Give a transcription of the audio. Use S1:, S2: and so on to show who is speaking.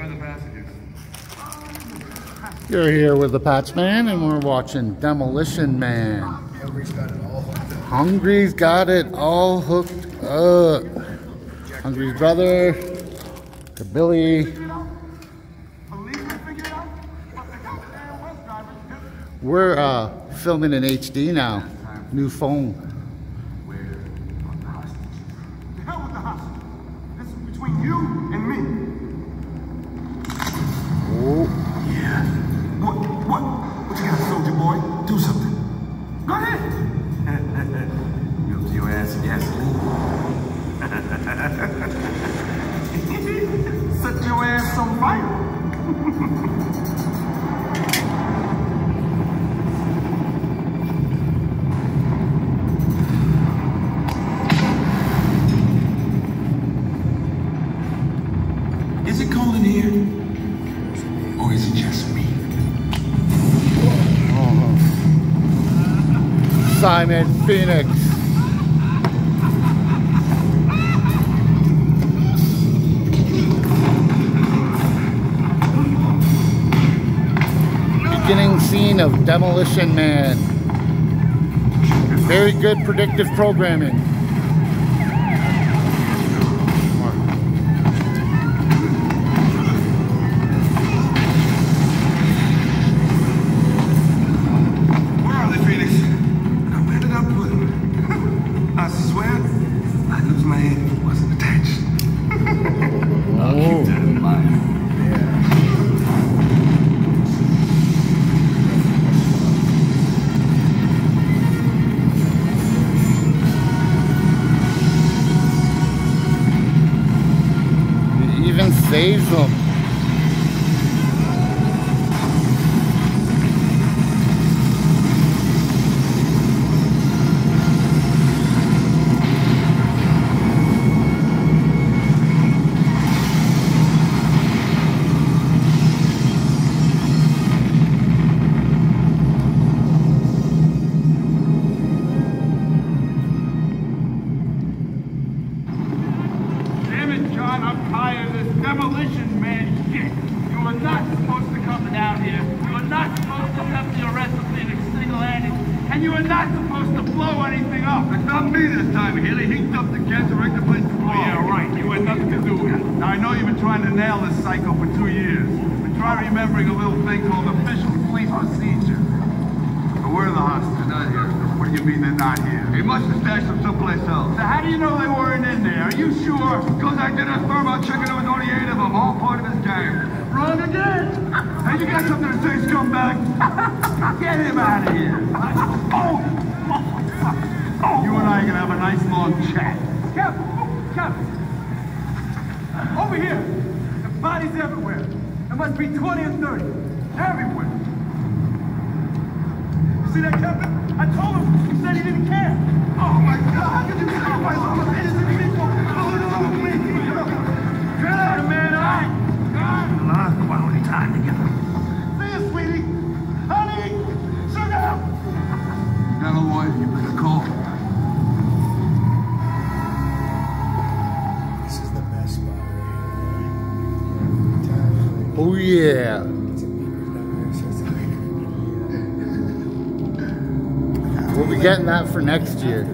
S1: How are the passages?
S2: You're here with the Patch Man, and we're watching Demolition Man.
S3: Hungry's got it all hooked up.
S2: Hungry's got it all hooked up. Hungry's brother, the Billy.
S1: Police can figure it out, but the goddamn bus drivers just
S2: We're uh, filming in HD now. New phone.
S1: Where are the hostages? The hell with the hostage. This is between you and me.
S2: Oh,
S1: Yeah. What? What? What you got, soldier boy? Do something. Go ahead. you up to your ass in gasoline? Set your ass on fire. Is it cold in here? Or is it just me? Oh.
S2: Simon Phoenix. Scene of Demolition Man. Very good predictive programming. Even saves them.
S4: John, I'm tired demolition man shit. You are not supposed to come down here. You are not supposed to attempt the arrest of Phoenix single-handed. And you are not supposed to blow anything up.
S1: It's not me this time, Haley. He dumped the gas right the place to blow.
S4: Oh, yeah, right. You had nothing to do with it.
S1: Now, I know you've been trying to nail this psycho for two years. But try remembering a little thing called official police procedure. But where are the hostages? They're not here. They're not here? He must have stashed them someplace else.
S4: So how do you know they weren't in there? Are you sure?
S1: Because I did a thermal check and there was only eight of them, all part of his gang.
S4: Wrong again.
S1: Hey, you got something to say, scumbag?
S4: Get him out of here.
S1: Oh! You and I are gonna have a nice long chat.
S4: Captain, Captain. Over here. The bodies everywhere. There must be 20 or 30. Everywhere. You see that, Captain? I told him. He said he didn't care.
S1: Oh my God! How could you sacrifice all those innocent people? Oh, no, me!
S4: Get out, of man. All right.
S1: A lot of quality time together.
S4: See you, sweetie. Honey, sugar.
S1: Got you better call.
S3: This is the best spot right here.
S2: Oh yeah. We'll be getting that for next year.